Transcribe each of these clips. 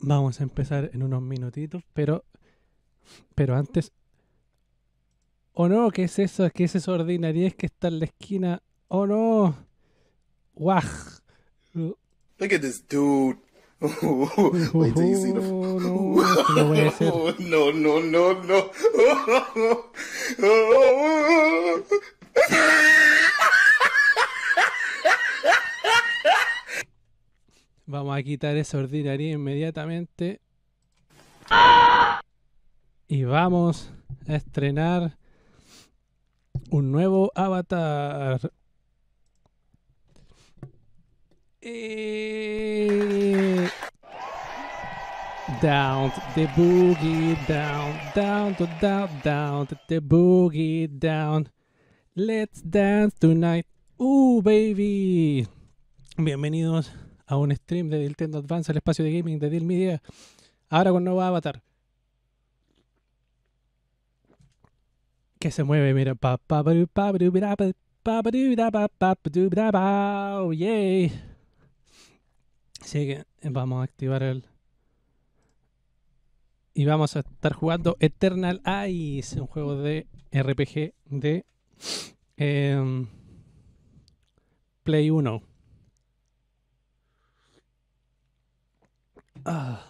Vamos a empezar en unos minutitos, pero pero antes Oh no, ¿qué es eso? ¿Qué es eso ordinariez que está en la esquina? Oh no. Guaj. Look at this dude. Wait till you see the. No, no no, no, no, Vamos a quitar esa ordinaria inmediatamente. Y vamos a estrenar un nuevo avatar. Down the boogie, down, down to down, down to the boogie, down. Let's dance tonight. Uh, baby. Bienvenidos a un stream de Nintendo Advance al espacio de gaming de Deal Media, ahora con nuevo avatar. Que se mueve, mira. Oh, yeah. Así que eh, vamos a activar el. Y vamos a estar jugando Eternal Eyes, un juego de RPG de em, Play 1. Ah.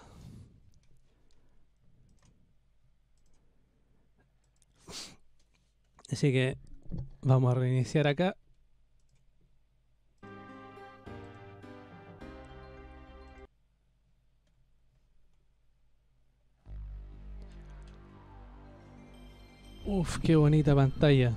Así que vamos a reiniciar acá. Uf, qué bonita pantalla.